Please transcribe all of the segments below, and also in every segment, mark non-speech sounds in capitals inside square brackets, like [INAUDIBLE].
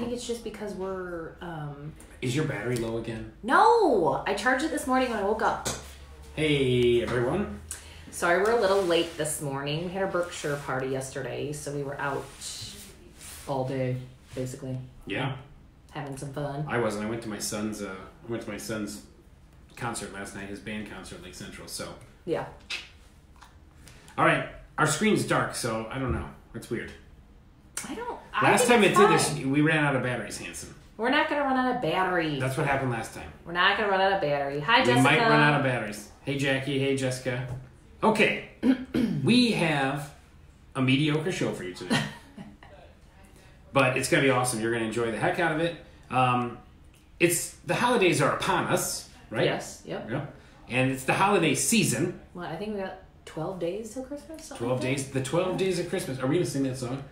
think it's just because we're. Um, Is your battery low again? no, I charged it this morning when I woke up. Hey everyone. Sorry, we're a little late this morning. We had a Berkshire party yesterday, so we were out all day, basically, Yeah, having some fun. I wasn't. I went to my son's. Uh, I went to my son's concert last night. His band concert at Lake Central. So, Yeah. all right. Our screen's dark, so I don't know. It's weird. I don't. Last think time it did this, we ran out of batteries, Hanson. We're not gonna run out of battery. That's what happened last time. We're not gonna run out of battery. Hi, We Jessica. might run out of batteries. Hey Jackie. Hey Jessica. Okay, [CLEARS THROAT] we have a mediocre show for you today, [LAUGHS] but it's gonna be awesome. You're gonna enjoy the heck out of it. Um, it's the holidays are upon us, right? Yes. Yep. Yep. And it's the holiday season. Well, I think we got twelve days till Christmas. Twelve like days. The twelve days of Christmas. Are we gonna sing that song?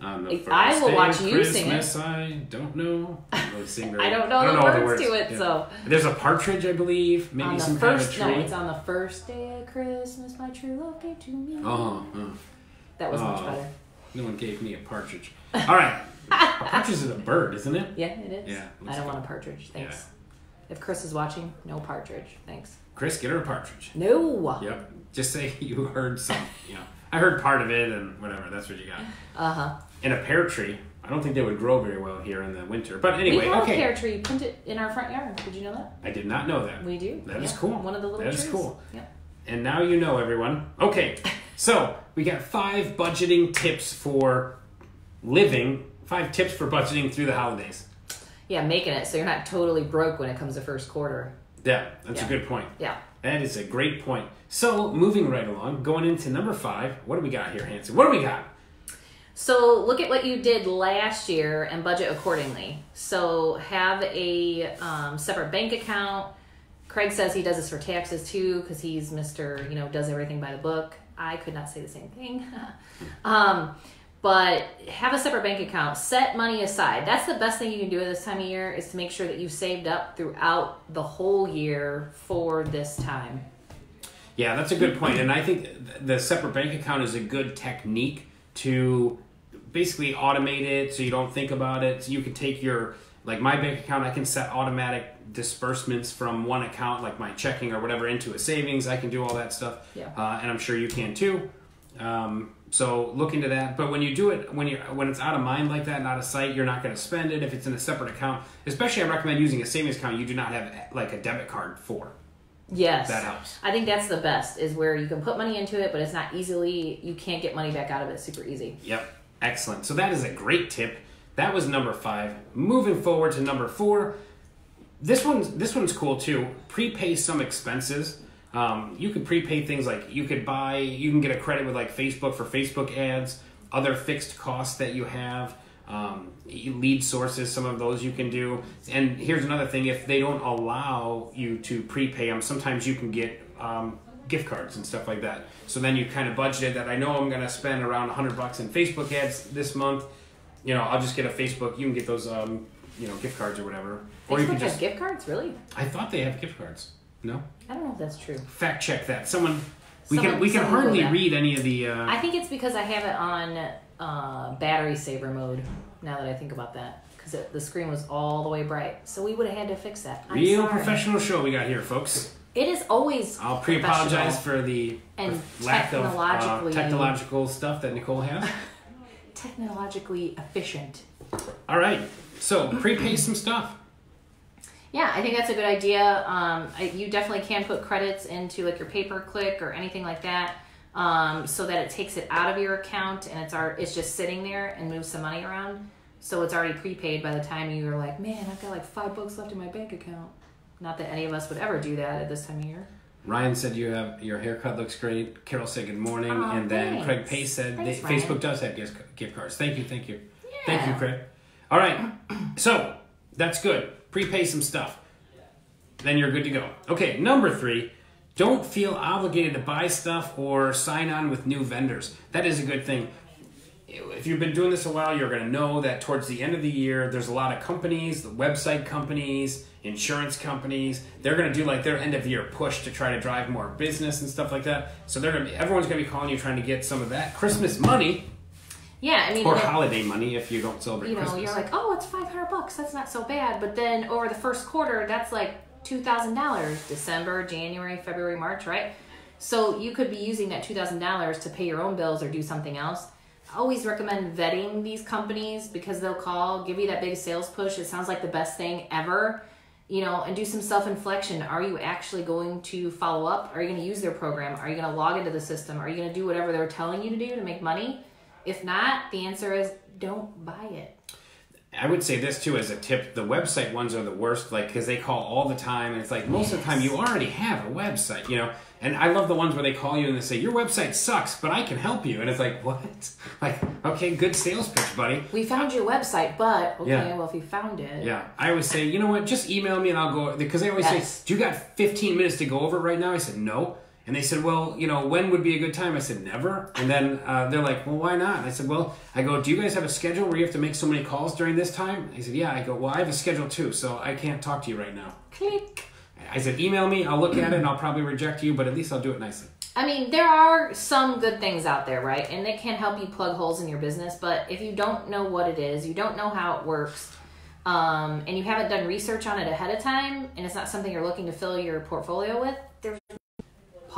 On the If- I will watch you sing it. Christmas, I don't know. I don't sing [LAUGHS] I don't know well. the all words to it, Yeah. so- there's a partridge, I believe. Maybe on the some first kind of a no, it's on the first day of Christmas. My true love gave to me. Oh, oh. That was much Oh. better. No one gave me a partridge. [LAUGHS] All right. a partridge is a bird, isn't it? Yeah, it is. Yeah, I don't want a partridge. Thanks. If Chris is watching, no partridge. Thanks. Chris, get her a partridge. No. Yep. Just say [LAUGHS] you heard some. You know, I heard part of it and whatever. That's what you got. Uh huh. And a pear tree. I don't think they would grow very well here in the winter. But anyway, we have okay. a pear tree. Put it in our front yard. Did you know that? I did not know that. We do. That is Yeah, cool. One of the little That is trees. cool. Yep. And now you know, everyone. Okay, [LAUGHS] so we got five budgeting tips for living. Five tips for budgeting through the holidays. Yeah, making it so you're not totally broke when it comes to first quarter. Yeah, that's Yeah. a good point. Yeah. That is a great point. So, moving right along, going into number five. What do we got here, Hanson? What do we got? So look at what you did last year and budget accordingly. So have a um, separate bank account. Craig says he does this for taxes too because he's Mister, you know, does everything by the book. I could not say the same thing. [LAUGHS] um, but have a separate bank account. Set money aside. That's the best thing you can do at this time of year is to make sure that you've saved up throughout the whole year for this time. Yeah, that's a good. And I think the separate bank account is a good technique to basically automate it so you don't think about it. So you can take your, like my bank account, I can set automatic disbursements from one account, like my checking or whatever, into a savings. I can do all that stuff. Yeah. Uh, and I'm sure you can too. Um, so look into that. But when you do it, when you when it's out of mind like that, and out of sight, you're not going to spend it. If it's in a separate account, especially I recommend using a savings account you do not have like a debit card for. Yes. That helps. I think that's the best is where you can put money into it, but it's not easily, you can't get money back out of it super easy. Yep. Excellent. So that is a great tip. That was number five. Moving forward to number four. This one's this one's cool too. Prepay some expenses. Um, you could prepay things like you could buy. You can get a credit with like Facebook for Facebook ads. Other fixed costs that you have. Um, lead sources. Some of those you can do. And here's another thing: if they don't allow you to prepay them, sometimes you can get um, gift cards and stuff like that. So then you kind of budgeted that. I know I'm gonna spend around 100 bucks in Facebook ads this month. You know, I'll just get a Facebook. You can get those, um, you know, gift cards or whatever. Or you Facebook can just. gift cards, really? I thought they have gift cards. No. I don't know if that's true. Fact check that. Someone. We can we can hardly read any of the. Uh, I think it's because I have it on uh, battery saver mode. Now that I think about that, because the screen was all the way bright, so we would have had to fix that. I'm real sorry. professional show we got here, folks. It is always. I'll pre-apologize for the and lack of uh, technological stuff that Nicole has. [LAUGHS] technologically efficient. All right, so prepay some stuff. Yeah, I think that's a good idea. Um, I, you definitely can put credits into like your pay per click or anything like that, um, so that it takes it out of your account and it's our, it's just sitting there and moves some money around. So it's already prepaid by the time you're like, man, I've got like five bucks left in my bank account. Not that any of us would ever do that at this time of year. Ryan said you have your haircut looks great. Carol said good morning, and then thanks. Craig Pace said Thanks, they, Facebook does have gift, gift cards. Thank you, thank you, thank you, Craig. All right, [CLEARS THROAT] so that's good. Prepay some stuff, then you're good to go. Okay, number three. Don't feel obligated to buy stuff or sign on with new vendors. That is a good thing. If you've been doing this a while, you're going to know that towards the end of the year, there's a lot of companies, the website companies, insurance companies. They're going to do like their end of year push to try to drive more business and stuff like that. So they're going to, everyone's going to be calling you trying to get some of that Christmas money. Yeah, I mean, or it- holiday money if you don't celebrate you know, Christmas. you're like, oh, it's five hundred bucks. That's not so bad. But then over the first quarter, that's like two thousand dollars. December, January, February, March, right? So you could be using that two thousand dollars to pay your own bills or do something else. I always recommend vetting these companies because they'll call, give you that big sales push. It sounds like the best thing ever. You know, and do some self inflection. Are you actually going to follow up? Are you going to use their program? Are you going to log into the system? Are you going to do whatever they're telling you to do to make money? If not, the answer is don't buy it. I would say this too as a tip: the website ones are the worst, like because they call all the time, and it's like most of the time you already have a website, you know. And I love the ones where they call you and they say your website sucks, but I can help you, and it's like [LAUGHS] what? Like okay, good sales pitch, buddy. We found your website, but okay, Yeah. well, if you found it, Yeah, I always say, you know what? Just email me and I'll go because they always Yes. say, "Do you got 15 minutes to go over it right now?" I said, "No." And they said, "Well, you know, when would be a good time?" I said, "Never." And then uh, they're like, "Well, why not?" And I said, "Well, I go, do you guys have a schedule where you have to make so many calls during this time?" He said, "Yeah." I go, "Well, I have a schedule too, so I can't talk to you right now." click. I said, "Email me. I'll look at it and I'll probably reject you, but at least I'll do it nicely." I mean, there are some good things out there, right? And they can help you plug holes in your business. But if you don't know what it is, you don't know how it works, um, and you haven't done research on it ahead of time, and it's not something you're looking to fill your portfolio with, there's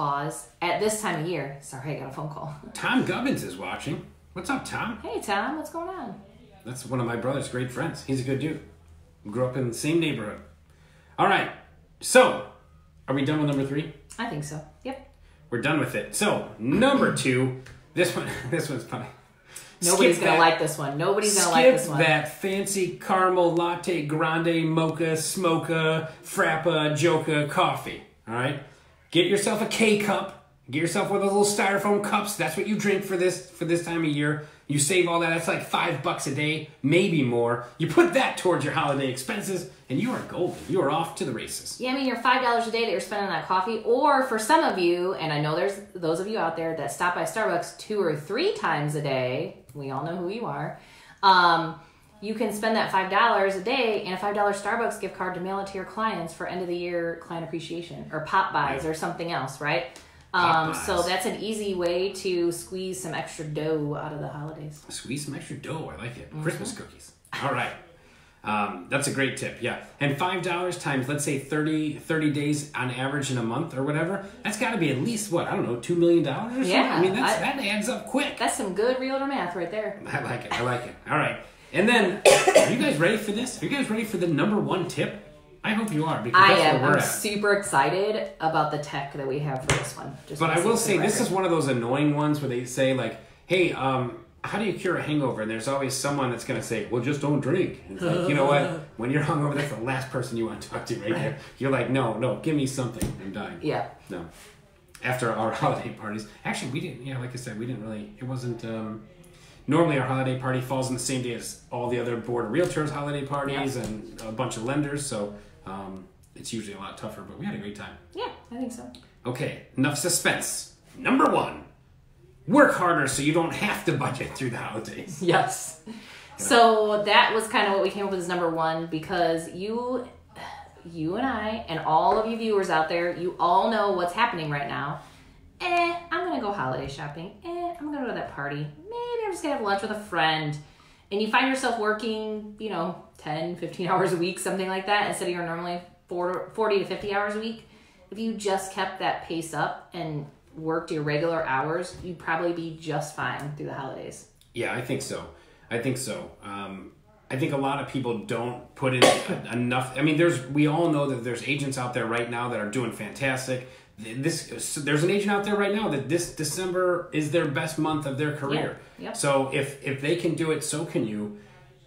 pause at this time of year. Sorry, I got a phone call. [LAUGHS] Tom Gubbins is watching. What's up, Tom? Hey, Tom, what's going on? That's one of my brother's great friends. He's a good dude. Grew up in the same neighborhood. All right. So, are we done with number three? I think so. Yep. We're done with it. So number two, this one, [LAUGHS] this one's funny. Nobody's Skip gonna that- like this one. Nobody's gonna like this one. that fancy caramel latte, grande, mocha, smoka, frappa, joca coffee. All right, get yourself a K cup. Get yourself one of those little styrofoam cups. That's what you drink for this for this time of year. You save all that. That's like five bucks a day, maybe more. You put that towards your holiday expenses, and you are golden. You are off to the races. Yeah, I mean, your five dollars a day that you're spending on coffee, or for some of you, and I know there's those of you out there that stop by Starbucks two or three times a day. We all know who you are. Um, you can spend that five dollars a day and a five dollar Starbucks gift card to mail it to your clients for end of the year client appreciation or pop buys or something else, right? Um, so that's an easy way to squeeze some extra dough out of the holidays. Squeeze some extra dough. I like it. Mm-hmm. Christmas cookies. All right. Um, that's a great tip. Yeah. And $5 times, let's say 30, 30 days on average in a month or whatever, that's got to be at least, what, I don't know, $2 million or something? Yeah, I mean, that's, I- that adds up quick. That's some good realtor math right there. I like it. I like it. All right. And then, are you guys ready for this? Are you guys ready for the number one tip? I hope you are because I that's am. where we're I'm at. super excited about the tech that we have for this one. Just But I will say this is one of those annoying ones where they say like, "Hey, um, how do you cure a hangover?" And there's always someone that's going to say, "Well, just don't drink." And it's like, you know what? [LAUGHS] When you're hungover, that's the last person you want to talk to right there. You're like, "No, no, give me something. I'm dying." Yeah. No. After our [LAUGHS] holiday parties, actually, we didn't. Yeah, like I said, we didn't really. It wasn't. Um, normally, our holiday party falls on the same day as all the other board of realtors' holiday parties and a bunch of lenders. So um, it's usually a lot tougher. But we had a great time. Yeah, I think so. Okay, enough suspense. Number one, work harder so you don't have to budget through the holidays. [LAUGHS] Yes. So that was kind of what we came up with as number one because you, you and I, and all of you viewers out there, you all know what's happening right now. Eh, I'm gonna go holiday shopping. Eh, I'm gonna go to that party. Just gonna have lunch with a friend. And you find yourself working, you know, 10, 15 [LAUGHS] hours a week, something like that, instead of your normally 40 40 to 50 hours a week. If you just kept that pace up and worked your regular hours, you'd probably be just fine through the holidays. Yeah, I think so. I think so. Um, I think a lot of people don't put in enough. I mean, there's we all know that there's agents out there right now that are doing fantastic. This there's an agent out there right now that this December is their best month of their career. Yeah, yeah. So if if they can do it, so can you.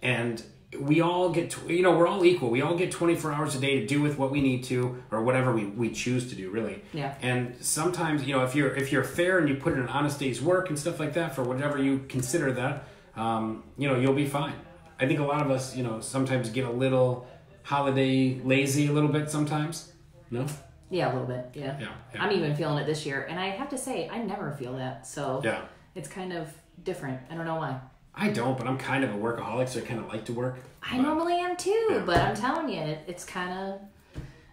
And we all get to, you know we're all equal. We all get 24 hours a day to do with what we need to or whatever we, we choose to do really. Yeah. And sometimes you know if you're if you're fair and you put in an honest day's work and stuff like that for whatever you consider that, um, you know you'll be fine. I think a lot of us you know sometimes get a little holiday lazy a little bit sometimes. No. Yeah, a little bit. Yeah. Yeah, yeah. I'm even feeling it this year, and I have to say, I never feel that. So Yeah. it's kind of different. I don't know why. I don't, but I'm kind of a workaholic, so I kind of like to work. I normally am too, Yeah. but I'm telling you, it, it's kind of,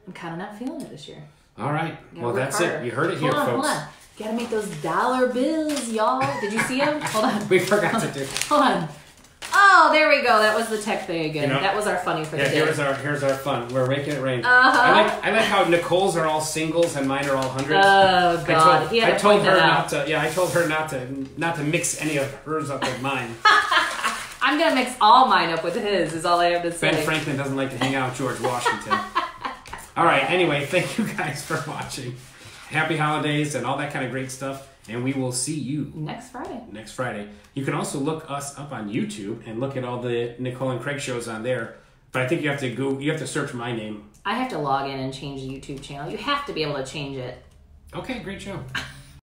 I'm kind of not feeling it this year. All right. Well, that's harder. it. You heard it here, hold on, folks. Hold on. Gotta make those dollar bills, y'all. Did you see them? hold on. [LAUGHS] We forgot to do. Hold on. There we go. That was the tech thing again. You know- that was our funny for Yeah, the day. here's our here's our fun. We're making it rain. Uh-huh. I like I like how Nicole's are all singles and mine are all hundreds. Oh, I God. told, He I told her not to. Yeah, I told her not to not to mix any of hers up with mine. [LAUGHS] I'm gonna mix all mine up with his. Is all I have to say. Ben Franklin doesn't like to hang out with George Washington. [LAUGHS] all right. Anyway, thank you guys for watching. Happy holidays and all that kind of great stuff. And we will see you Next Friday. next Friday. You can also look us up on YouTube and look at all the Nicole and Craig shows on there. But I think you have to go. You have to search my name. I have to log in and change the YouTube channel. You have to be able to change it. Okay, great show. [LAUGHS]